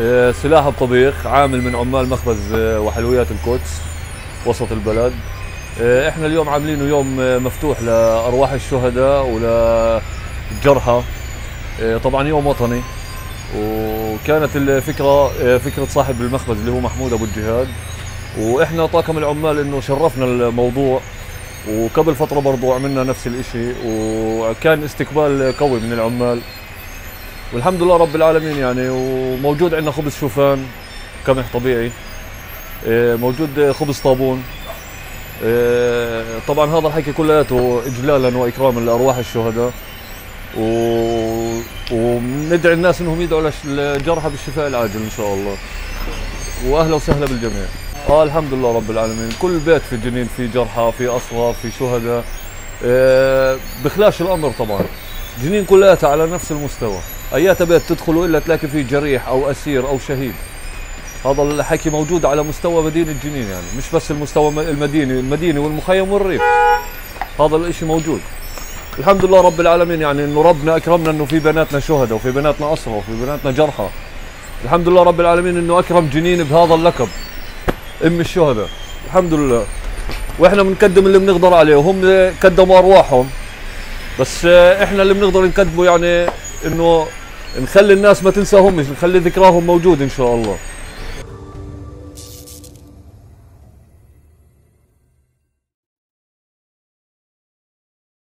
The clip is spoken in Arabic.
آه، سلاح الطبيخ عامل من عمال مخبز آه، وحلويات القدس وسط البلد. آه، إحنا اليوم عاملينه يوم مفتوح لأرواح الشهداء وللجرحى طبعا يوم وطني. وكانت الفكرة فكرة صاحب المخبز اللي هو محمود أبو الجهاد. وإحنا طاقم العمال إنه شرفنا الموضوع. وقبل فترة برضو عملنا نفس الإشي. وكان استقبال قوي من العمال. والحمد لله رب العالمين يعني وموجود عندنا خبز شوفان قمح طبيعي آه، موجود خبز طابون آه، طبعا هذا الحكي كلياته اجلالا واكراما لأرواح الشهداء و... وندعي الناس إنهم يدعوا للجرحى بالشفاء العاجل إن شاء الله. واهلا وسهلا بالجميع. آه الحمد لله رب العالمين. كل بيت في جنين في جرحى في اسرى في شهداء آه بخلاش الأمر طبعا. جنين كلياتها على نفس المستوى. ايات بيت تدخلوا إلا تلاقي فيه جريح أو أسير أو شهيد. هذا الحكي موجود على مستوى مدينة جنين يعني مش بس المستوى المديني المديني والمخيم والريف. هذا الإشي موجود. الحمد لله رب العالمين يعني إنه ربنا أكرمنا إنه في بناتنا شهداء وفي بناتنا اسرى وفي بناتنا جرحى. الحمد لله رب العالمين إنه أكرم جنين بهذا اللقب. أم الشهداء. الحمد لله. وإحنا بنقدم اللي بنقدر عليه وهم قدموا أرواحهم. بس آه، إحنا اللي بنقدر نقدمه يعني إنه نخلي الناس ما تنساهمش نخلي ذكراهم موجود إن شاء الله.